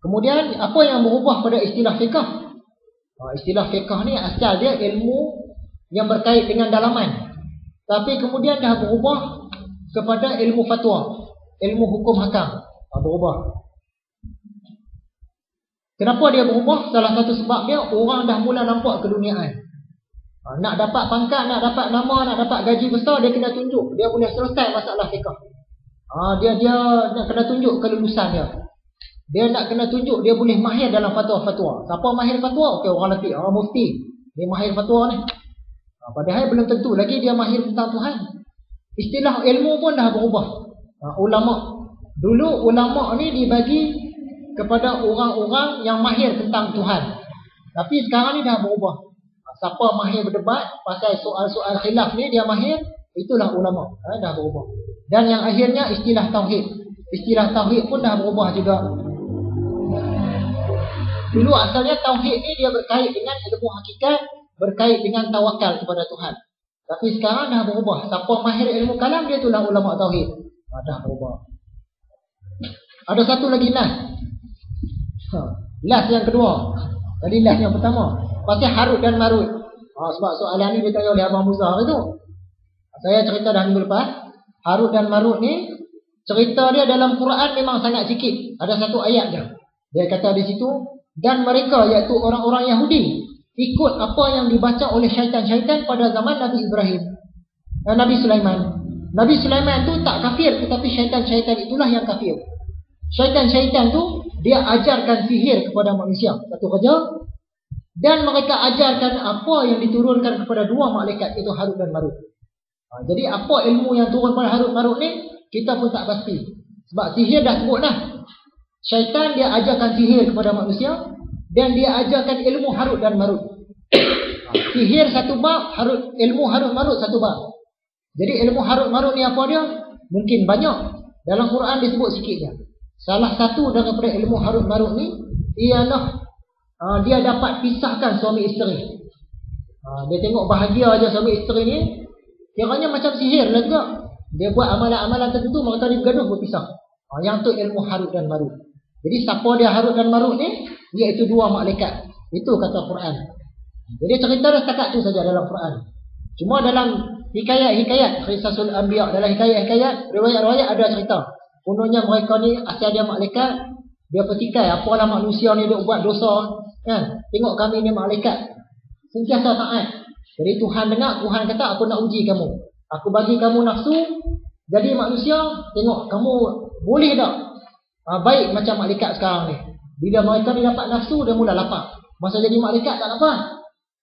Kemudian apa yang berubah pada istilah fiqh? Ha, istilah fiqh ni asal dia ilmu yang berkait dengan dalaman. Tapi kemudian dah berubah kepada ilmu fatwa, ilmu hukum hakam. Ha, berubah. Kenapa dia berubah? Salah satu sebab dia orang dah mula nampak keduniaan. Ha, nak dapat pangkat, nak dapat nama, nak dapat gaji besar dia kena tunjuk. Dia boleh selesai masalah fiqh. Ha, dia dia nak kena tunjuk kelulusan dia. Dia nak kena tunjuk dia boleh mahir dalam fatwa-fatwa. Siapa mahir fatwa? Okey, orang latih, orang mufti. Dia mahir fatwa ni. Ha, padahal belum tentu lagi dia mahir tentang Tuhan. Istilah ilmu pun dah berubah. Ha, ulama. Dulu ulama ni dibagi kepada orang-orang yang mahir tentang Tuhan. Tapi sekarang ni dah berubah. Ha, siapa mahir berdebat pasal soal-soal khilaf ni dia mahir, itulah ulama. Ha, dah berubah. Dan yang akhirnya istilah tauhid. Istilah tauhid pun dah berubah juga. Dulu asalnya tauhid ni dia berkait dengan ilmu hakikat, berkait dengan tawakal kepada Tuhan. Tapi sekarang dah berubah. Siapa mahir ilmu kalam dia itulah ulama tauhid. Ha, dah berubah. Ada satu lagi nas. Ha, las yang kedua. Tadi las yang pertama. Pasal Harut dan Marut. Ha, sebab soalan ni dia tanya oleh Abang Musa itu. Saya cerita dah minggu lepas. Harut dan Marut ni cerita dia dalam Quran memang sangat sikit. Ada satu ayat dia. Dia kata di situ dan mereka iaitu orang-orang Yahudi ikut apa yang dibaca oleh syaitan-syaitan pada zaman Nabi Ibrahim dan Nabi Sulaiman. Nabi Sulaiman tu tak kafir tetapi syaitan-syaitan itulah yang kafir. Syaitan-syaitan tu dia ajarkan sihir kepada manusia satu kerja dan mereka ajarkan apa yang diturunkan kepada dua malaikat itu Harut dan Marut. Ha, jadi apa ilmu yang turun pada Harut Marut ni kita pun tak pasti. Sebab sihir dah sebut dah. Syaitan dia ajarkan sihir kepada manusia dan dia ajarkan ilmu harut dan marut. Sihir satu bab, harut ilmu harut marut satu bab. Jadi ilmu harut marut ni apa dia? Mungkin banyak. Dalam Quran disebut sikitnya. Salah satu daripada ilmu harut marut ni ialah uh, dia dapat pisahkan suami isteri. Uh, dia tengok bahagia aja suami isteri ni, kiranya macam sihir lah juga. Dia buat amalan-amalan tertentu mereka ni bergaduh berpisah. Uh, yang tu ilmu harut dan marut. Jadi siapa dia Harut dan Marut ni? Iaitu dua malaikat. Itu kata Quran. Jadi cerita dia setakat tu saja dalam Quran. Cuma dalam hikayat-hikayat, Khisasul Anbiya, dalam hikayat-hikayat, riwayat-riwayat ada cerita. Punanya mereka ni asal dia malaikat, dia petikai apalah manusia ni dia buat dosa. Kan? Tengok kami ni malaikat. Sentiasa taat. Jadi Tuhan dengar, Tuhan kata aku nak uji kamu. Aku bagi kamu nafsu, jadi manusia, tengok kamu boleh tak Ha, baik macam malaikat sekarang ni. Bila mereka ni dapat nafsu, dia mula lapar. Masa jadi malaikat tak lapar.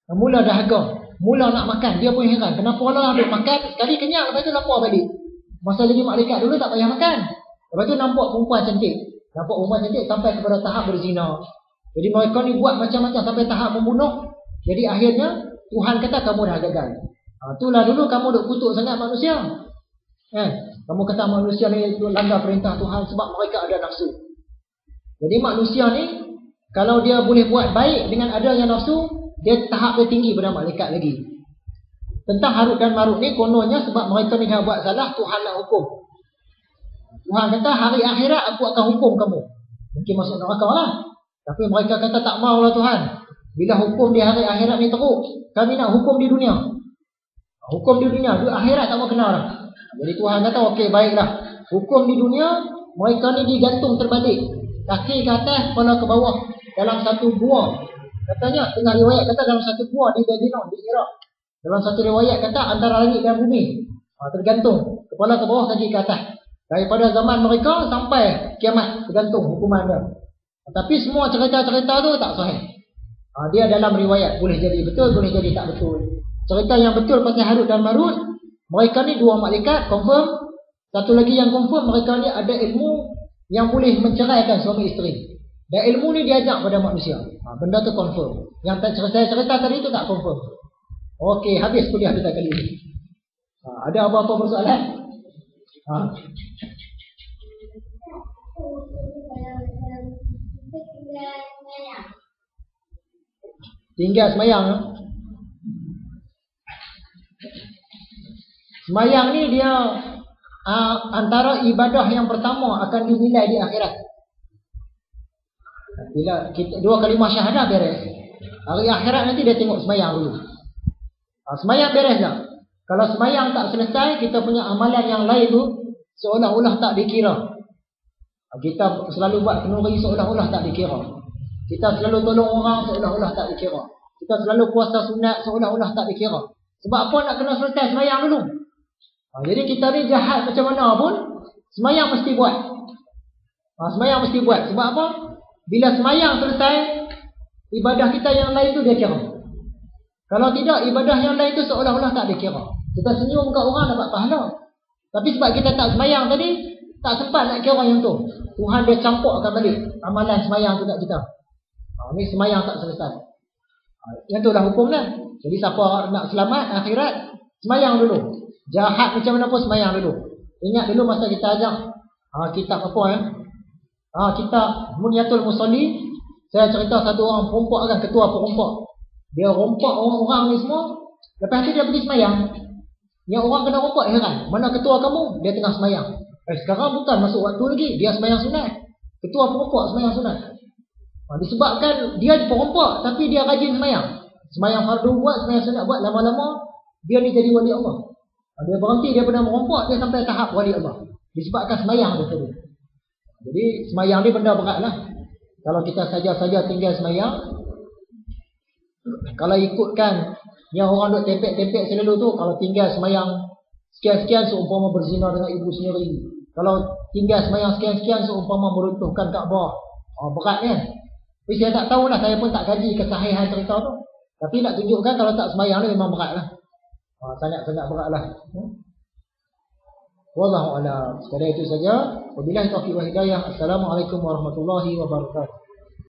Ha, mula dahaga. Mula nak makan. Dia pun heran. Kenapa Allah ambil makan? Sekali kenyang, lepas tu lapar balik. Masa jadi malaikat dulu tak payah makan. Lepas tu nampak perempuan cantik. Nampak perempuan cantik sampai kepada tahap berzina. Jadi mereka ni buat macam-macam sampai tahap membunuh. Jadi akhirnya, Tuhan kata kamu dah gagal. Ha, itulah dulu kamu duk kutuk sangat manusia. Eh, kamu kata manusia ni langgar perintah Tuhan sebab mereka ada nafsu. Jadi manusia ni kalau dia boleh buat baik dengan adanya nafsu, dia tahap dia tinggi pada malaikat lagi. Tentang Harut dan Marut ni kononnya sebab mereka ni dah buat salah, Tuhan nak hukum. Tuhan kata hari akhirat aku akan hukum kamu. Mungkin masuk neraka lah. Tapi mereka kata tak maulah Tuhan. Bila hukum di hari akhirat ni teruk, kami nak hukum di dunia. Hukum di dunia, di akhirat tak mau kenal lah. Jadi Tuhan kata okey baiklah. Hukum di dunia mereka ni digantung terbalik. Kaki ke atas, kepala ke bawah dalam satu gua. Katanya tengah riwayat kata dalam satu gua di Babylon di Iraq. Dalam satu riwayat kata antara langit dan bumi. Ha, tergantung kepala ke bawah kaki ke atas. Daripada zaman mereka sampai kiamat tergantung hukuman dia. Tapi semua cerita-cerita tu tak sahih. Ha, dia dalam riwayat boleh jadi betul, boleh jadi tak betul. Cerita yang betul pasal Harut dan Marut mereka ni dua malaikat confirm. Satu lagi yang confirm mereka ni ada ilmu yang boleh menceraikan suami isteri. Dan ilmu ni diajak pada manusia. Ha, benda tu confirm. Yang saya cerita tadi tu tak confirm. Okey, habis kuliah kita kali ini. Ha, ada apa-apa persoalan? Ha. Tinggal semayang. Semayang ni dia uh, antara ibadah yang pertama akan dinilai di akhirat. bila kita dua kalimah syahadah beres. Hari akhirat nanti dia tengok semayang dulu. Ha, semayang beres tak? Kalau semayang tak selesai, kita punya amalan yang lain tu seolah-olah tak dikira. Ha, kita selalu buat kenuri seolah-olah tak dikira. Kita selalu tolong orang seolah-olah tak dikira. Kita selalu puasa sunat seolah-olah tak dikira. Sebab apa nak kena selesai semayang dulu? Ha, jadi kita ni jahat macam mana pun, semayang mesti buat. Ha, semayang mesti buat. Sebab apa? Bila semayang selesai, ibadah kita yang lain tu dia kira. Kalau tidak, ibadah yang lain tu seolah-olah tak dikira. Kita senyum kat orang dapat pahala. Tapi sebab kita tak semayang tadi, tak sempat nak kira yang tu. Tuhan dia campurkan balik amalan semayang tu kat kita. Ha, ni semayang tak selesai. Ha, yang tu dah hukum dah. Jadi siapa nak selamat akhirat, semayang dulu. Jahat macam mana pun semayang dulu. Ingat dulu masa kita ajak ha, kitab apa ya? Ha, kitab Muniatul Musalli, saya cerita satu orang perompak kan, ketua perompak. Dia rompak orang-orang ni semua. Lepas tu dia pergi semayang. Yang orang kena rompak heran. Mana ketua kamu? Dia tengah semayang. Eh sekarang bukan masuk waktu lagi. Dia semayang sunat. Ketua perompak semayang sunat. Ha, disebabkan dia perompak tapi dia rajin semayang. Semayang fardu buat, semayang sunat buat. Lama-lama dia ni jadi wali Allah. Dia berhenti dia pernah merompak dia sampai tahap wali Allah. Disebabkan semayang dia tadi. Jadi semayang ni benda berat lah. Kalau kita saja-saja tinggal semayang. Kalau ikutkan yang orang duk tepek-tepek selalu tu. Kalau tinggal semayang sekian-sekian seumpama berzina dengan ibu sendiri. Kalau tinggal semayang sekian-sekian seumpama meruntuhkan Kaabah. Oh, berat kan? Tapi saya tak tahulah. Saya pun tak kaji kesahihan cerita tu. Tapi nak tunjukkan kalau tak semayang ni memang berat lah. Sangat-sangat berat lah. Hmm? Wallahu a'lam. Sekadar itu saja. Wabillahi taufiq wa hidayah. Assalamualaikum warahmatullahi wabarakatuh.